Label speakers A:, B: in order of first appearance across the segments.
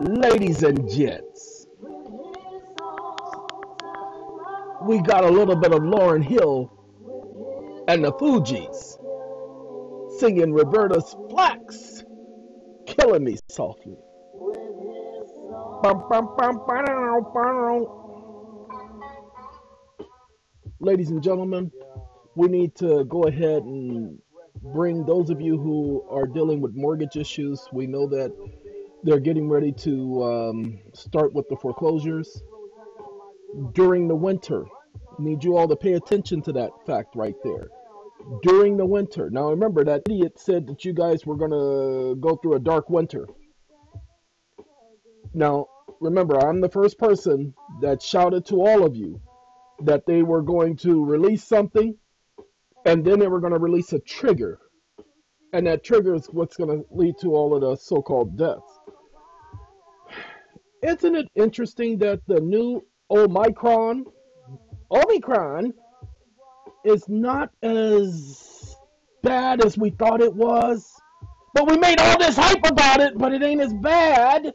A: Ladies and gents, we got a little bit of Lauryn Hill and the Fugees singing Roberta Flack's, killing me softly. Ladies and gentlemen, we need to go ahead and bring those of you who are dealing with mortgage issues. We know that they're getting ready to um, start with the foreclosures during the winter. Need you all to pay attention to that fact right there. During the winter. Now remember that idiot said that you guys were going to go through a dark winter. Now remember, I'm the first person that shouted to all of you that they were going to release something and then they were going to release a trigger. And that trigger is what's going to lead to all of the so called deaths. Isn't it interesting that the new Omicron, Omicron, is not as bad as we thought it was? But we made all this hype about it, but it ain't as bad.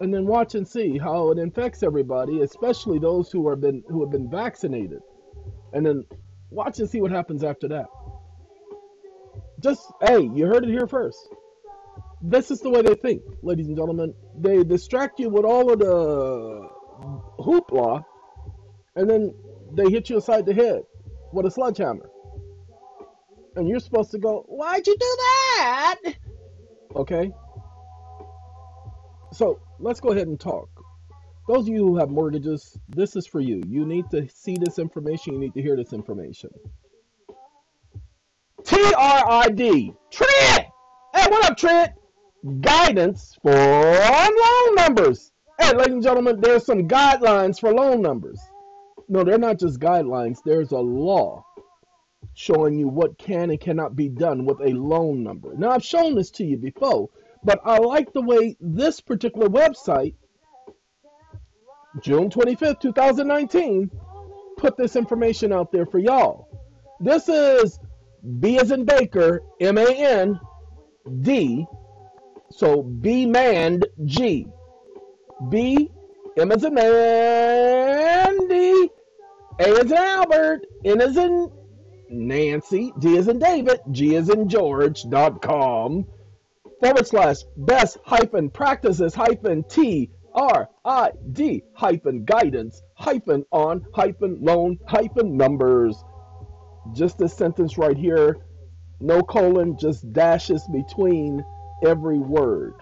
A: And then watch and see how it infects everybody, especially those who have been who have been vaccinated. And then watch and see what happens after that. Just hey, you heard it here first. This is the way they think, ladies and gentlemen. They distract you with all of the hoopla, and then they hit you aside the head with a sledgehammer. And you're supposed to go, Why'd you do that? Okay? So let's go ahead and talk. Those of you who have mortgages, this is for you. You need to see this information, you need to hear this information. T R I D. Trent! Hey, what up, Trent? Guidance for loan numbers. Hey, ladies and gentlemen, there's some guidelines for loan numbers. No, they're not just guidelines, there's a law showing you what can and cannot be done with a loan number. Now, I've shown this to you before, but I like the way this particular website, June 25th, 2019, put this information out there for y'all. This is B as in Baker, M A N D, so B manned G. B, M as in Mandy, A as in Albert, N as in Nancy, D as in David, G as in George, dot com, forward slash best hyphen practices hyphen T R I D hyphen guidance hyphen on hyphen loan hyphen numbers. Just this sentence right here, no colon, just dashes between every word.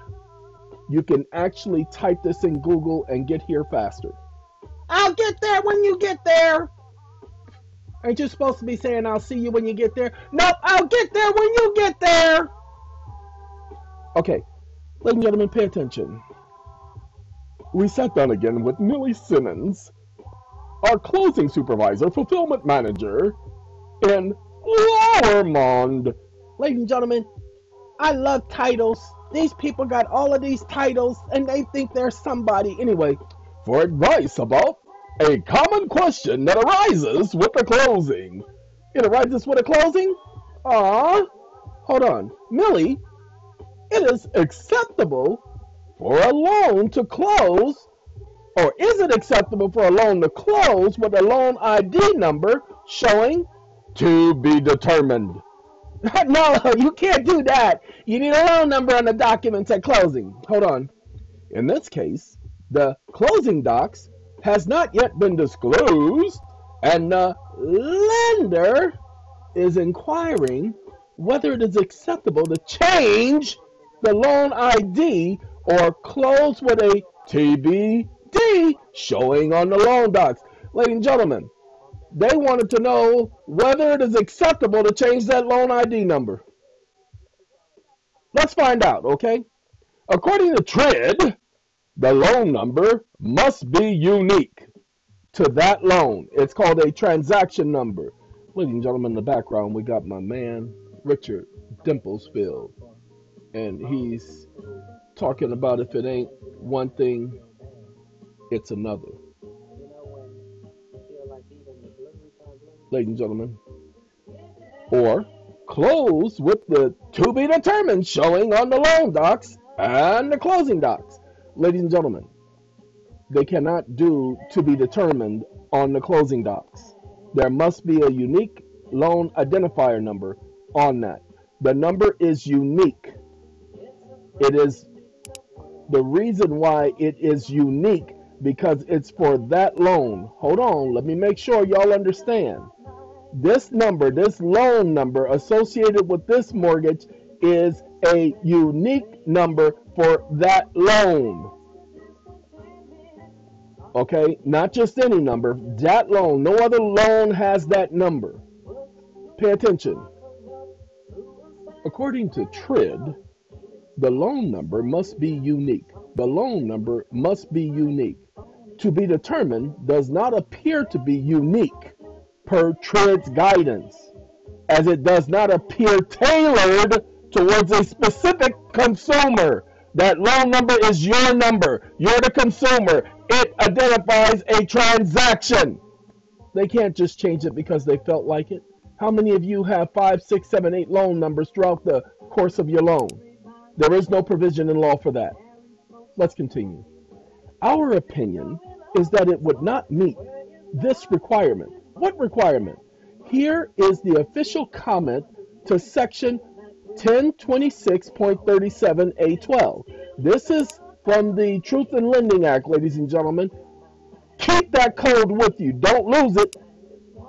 A: You can actually type this in Google and get here faster. I'll get there when you get there. Ain't you supposed to be saying I'll see you when you get there? Nope, I'll get there when you get there. Okay, ladies and gentlemen, pay attention. We sat down again with Millie Simmons, our closing supervisor, fulfillment manager, in Lowermond. Ladies and gentlemen, I love titles. These people got all of these titles and they think they're somebody. Anyway, for advice about a common question that arises with a closing. It arises with a closing? Ah, hold on. Millie, it is acceptable for a loan to close, or is it acceptable for a loan to close with a loan ID number showing to be determined? no, you can't do that. You need a loan number on the documents at closing. Hold on. In this case, the closing docs has not yet been disclosed, and the lender is inquiring whether it is acceptable to change the loan ID or close with a TBD showing on the loan docs. Ladies and gentlemen, they wanted to know whether it is acceptable to change that loan ID number. Let's find out, okay? According to TRID, the loan number must be unique to that loan. It's called a transaction number. Ladies and gentlemen, in the background, we got my man, Richard Dimples Fields. And he's talking about if it ain't one thing, it's another. Ladies and gentlemen. Or close with the to be determined showing on the loan docs and the closing docs. Ladies and gentlemen, they cannot do to be determined on the closing docs. There must be a unique loan identifier number on that. The number is unique. It is the reason why it is unique because it's for that loan. Hold on, let me make sure y'all understand. This number, this loan number associated with this mortgage is a unique number for that loan. Okay, not just any number, that loan. No other loan has that number. Pay attention. According to TRID, the loan number must be unique. The loan number must be unique. To be determined does not appear to be unique per TRID's guidance, as it does not appear tailored towards a specific consumer. That loan number is your number. You're the consumer. It identifies a transaction. They can't just change it because they felt like it. How many of you have five, six, seven, eight loan numbers throughout the course of your loan? There is no provision in law for that. Let's continue. Our opinion is that it would not meet this requirement. What requirement? Here is the official comment to section 1026.37A12. This is from the Truth in Lending Act, ladies and gentlemen. Keep that code with you. Don't lose it.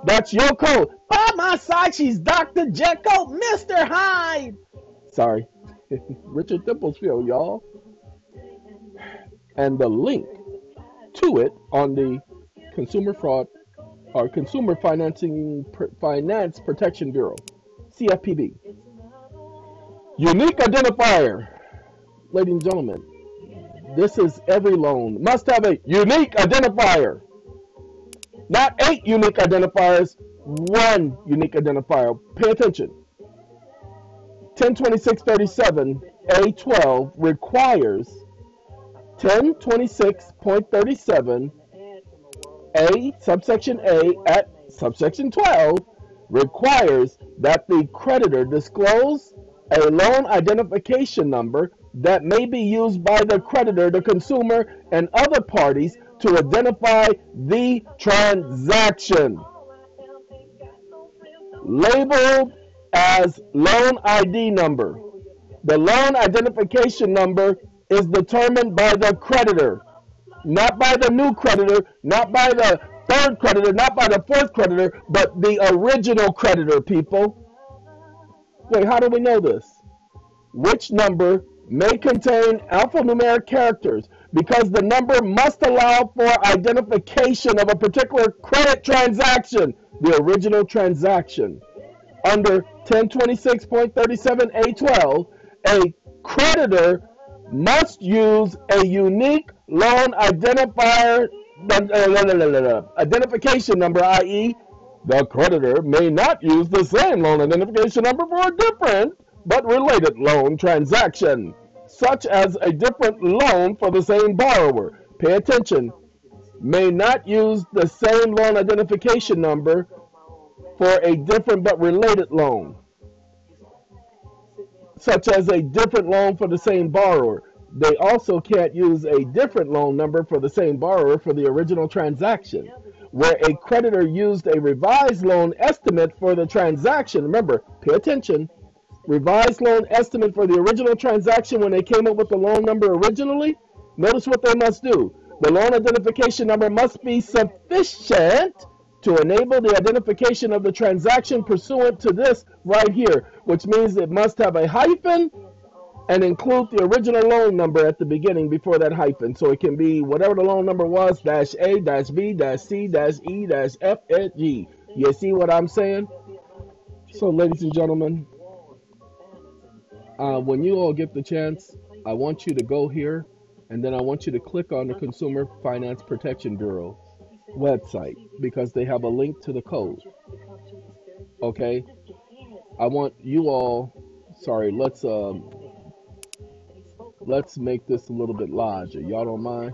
A: That's your code. By my side, she's Dr. Jekyll, Mr. Hyde. Sorry. Richard Dimples Fields, y'all. And the link to it on the Consumer Fraud or Consumer Financing Finance Protection Bureau, CFPB. Unique identifier. Ladies and gentlemen, this is every loan must have a unique identifier. Not eight unique identifiers, one unique identifier. Pay attention. 102637 A12 requires 1026.37 A subsection A at subsection 12 requires that the creditor disclose a loan identification number that may be used by the creditor, the consumer, and other parties to identify the transaction. Labeled as loan ID number. The loan identification number is determined by the creditor, not by the new creditor, not by the third creditor, not by the fourth creditor, but the original creditor, people. Wait, how do we know this? Which number may contain alphanumeric characters because the number must allow for identification of a particular credit transaction, the original transaction. Under 1026.37A12, a creditor must use a unique loan identifier uh, identification number, i.e., the creditor may not use the same loan identification number for a different but related loan transaction, such as a different loan for the same borrower. Pay attention. May not use the same loan identification number for a different but related loan, such as a different loan for the same borrower. They also can't use a different loan number for the same borrower for the original transaction where a creditor used a revised loan estimate for the transaction. Remember, pay attention. Revised loan estimate for the original transaction when they came up with the loan number originally. Notice what they must do. The loan identification number must be sufficient to enable the identification of the transaction pursuant to this right here, which means it must have a hyphen and include the original loan number at the beginning before that hyphen. So it can be whatever the loan number was, dash A, dash B, dash C, dash E, dash F, F, G. You see what I'm saying? So, ladies and gentlemen, uh, when you all get the chance, I want you to go here and then I want you to click on the Consumer Finance Protection Bureau website because they have a link to the code. Okay? I want you all, sorry, let's um, Let's make this a little bit larger. Y'all don't mind?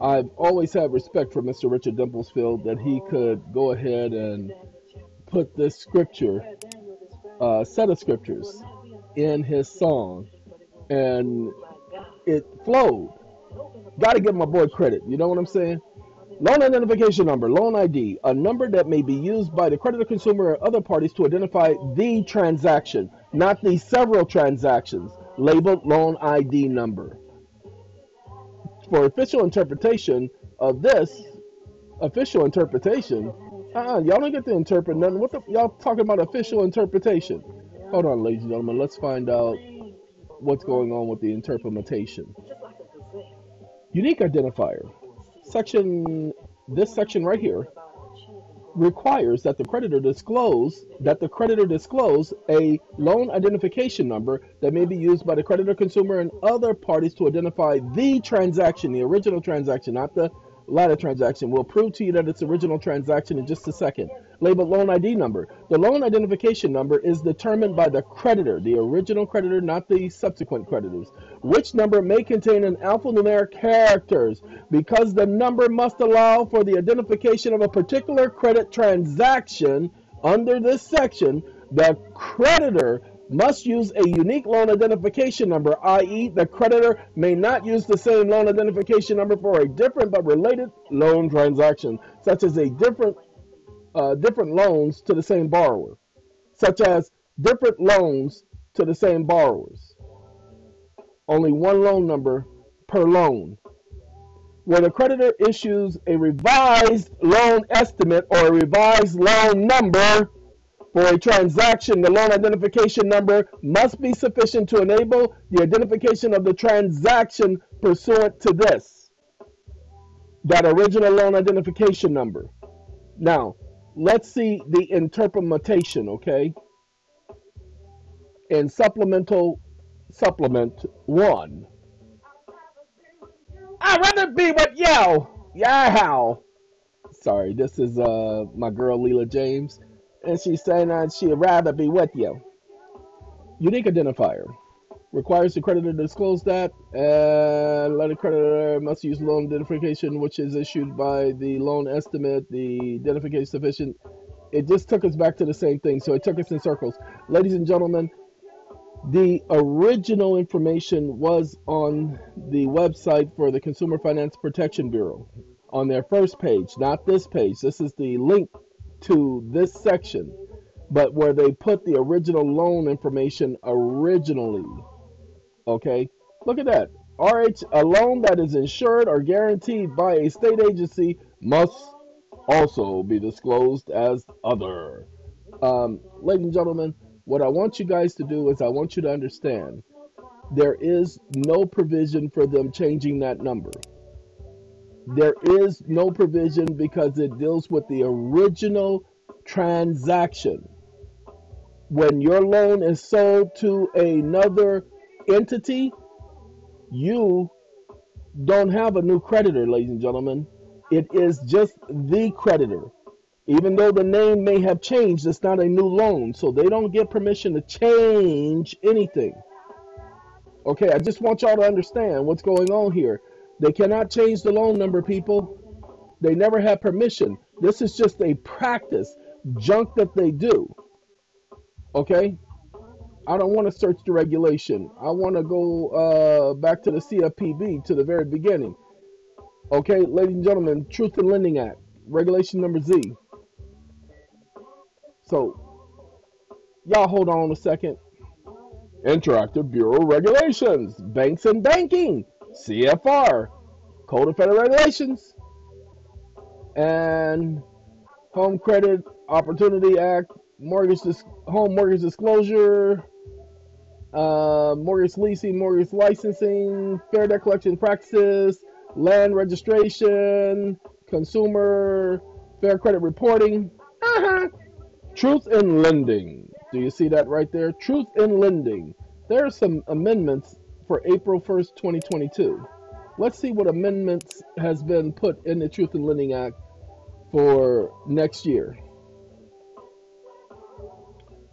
A: I've always had respect for Mr. Richard Dimples Fields that he could go ahead and put this scripture, uh, set of scriptures, in his song, and it flowed. Got to give my boy credit. You know what I'm saying? Loan identification number, loan ID, a number that may be used by the creditor, consumer, or other parties to identify the transaction, not the several transactions, labeled loan ID number. For official interpretation of this, official interpretation, uh, y'all don't get to interpret nothing. What the, y'all talking about official interpretation? Hold on, ladies and gentlemen. Let's find out what's going on with the interpretation. Unique identifier. Section, this section right here requires that the creditor disclose that the creditor disclose a loan identification number that may be used by the creditor, consumer, and other parties to identify the transaction, the original transaction, not the latter transaction. We'll prove to you that it's original transaction in just a second. Labeled loan ID number. The loan identification number is determined by the creditor, the original creditor, not the subsequent creditors. Which number may contain an alphanumeric characters because the number must allow for the identification of a particular credit transaction under this section. The creditor must use a unique loan identification number, i.e., the creditor may not use the same loan identification number for a different but related loan transaction, such as a different uh, different loans to the same borrower, such as different loans to the same borrowers. Only one loan number per loan. When a creditor issues a revised loan estimate or a revised loan number, for a transaction, the loan identification number must be sufficient to enable the identification of the transaction pursuant to this. That original loan identification number. Now, let's see the interpretation, okay? In supplemental supplement one. I'd rather be with you. Yeah. Sorry, this is uh my girl Leela James and she's saying that she'd rather be with you. Unique identifier requires the creditor to disclose that, and letter creditor must use loan identification, which is issued by the loan estimate. The identification sufficient. It just took us back to the same thing, so it took us in circles. Ladies and gentlemen, the original information was on the website for the Consumer Finance Protection Bureau on their first page, not this page. This is the link to this section, but where they put the original loan information originally. Okay, look at that. RH, a loan that is insured or guaranteed by a state agency must also be disclosed as other. Um, ladies and gentlemen, what I want you guys to do is I want you to understand there is no provision for them changing that number. There is no provision because it deals with the original transaction. When your loan is sold to another entity, you don't have a new creditor, ladies and gentlemen. It is just the creditor. Even though the name may have changed, it's not a new loan. So they don't get permission to change anything. Okay, I just want y'all to understand what's going on here. They cannot change the loan number, people. They never have permission. This is just a practice junk that they do. Okay? I don't want to search the regulation. I want to go uh, back to the CFPB to the very beginning. Okay, ladies and gentlemen, Truth in Lending Act, regulation number Z. So, y'all hold on a second. Interactive Bureau Regulations, Banks and Banking. CFR, Code of Federal Regulations, and Home Credit Opportunity Act, Mortgage Dis- Home Mortgage Disclosure, uh, mortgage leasing, mortgage licensing, fair debt collection practices, land registration, consumer fair credit reporting, uh-huh. truth in lending. Do you see that right there? Truth in lending. There are some amendments for April 1st, 2022. Let's see what amendments has been put in the Truth in Lending Act for next year.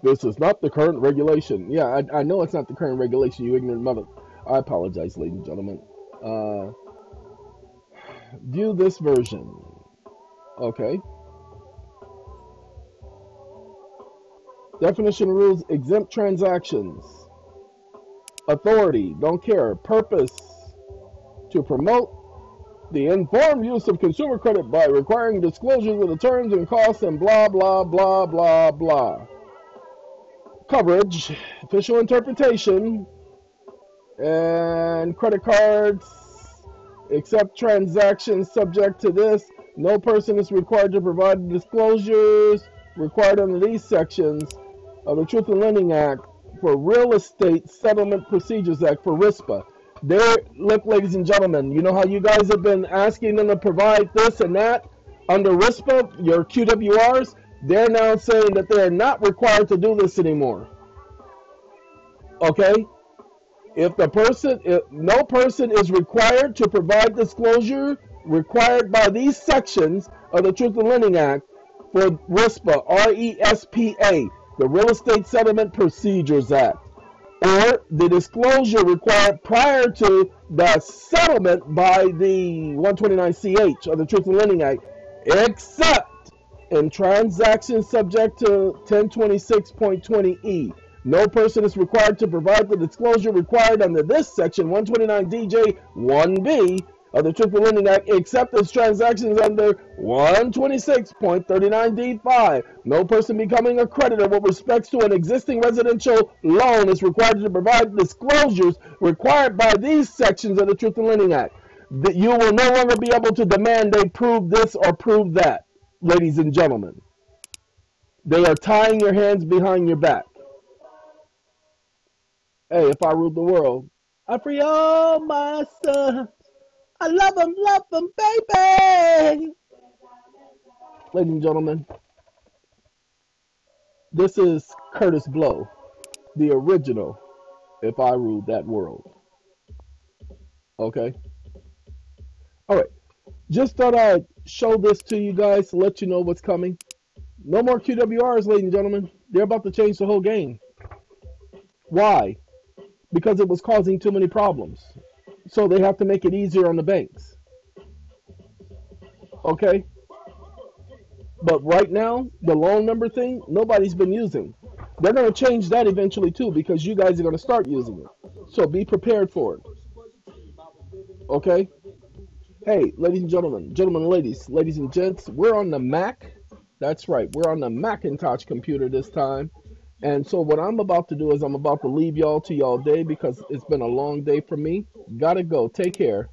A: This is not the current regulation. Yeah, I, I know it's not the current regulation, you ignorant mother. I apologize, ladies and gentlemen. Uh, view this version. Okay. Definition rules exempt transactions. Authority, don't care. Purpose to promote the informed use of consumer credit by requiring disclosures of the terms and costs and blah, blah, blah, blah, blah. Coverage, official interpretation, and credit cards except transactions subject to this. No person is required to provide disclosures required under these sections of the Truth in Lending Act for Real Estate Settlement Procedures Act for RESPA. There, look, ladies and gentlemen, you know how you guys have been asking them to provide this and that under RESPA, your QWRs? They're now saying that they're not required to do this anymore. Okay? If the person, if no person is required to provide disclosure required by these sections of the Truth in Lending Act for RESPA, R-E-S-P-A, the Real Estate Settlement Procedures Act, or the disclosure required prior to the settlement by the 129CH or the Truth in Lending Act, except in transactions subject to 1026.20E. No person is required to provide the disclosure required under this section 129 DJ 1B of the Truth in Lending Act, except as transactions under 126.39D5. No person becoming a creditor with respects to an existing residential loan is required to provide disclosures required by these sections of the Truth in Lending Act. That you will no longer be able to demand they prove this or prove that, ladies and gentlemen. They are tying your hands behind your back. Hey, if I ruled the world, I free all my sons. I love them, love them, baby. Ladies and gentlemen, this is Kurtis Blow, the original If I Ruled That World. Okay? All right. Just thought I'd show this to you guys to let you know what's coming. No more QWRs, ladies and gentlemen. They're about to change the whole game. Why? because it was causing too many problems. So they have to make it easier on the banks. Okay? But right now, the loan number thing, nobody's been using. They're going to change that eventually too because you guys are going to start using it. So be prepared for it. Okay? Hey, ladies and gentlemen, gentlemen and ladies, ladies and gents, we're on the Mac. That's right, we're on the Macintosh computer this time. And so what I'm about to do is I'm about to leave y'all to y'all day because it's been a long day for me. Gotta go. Take care.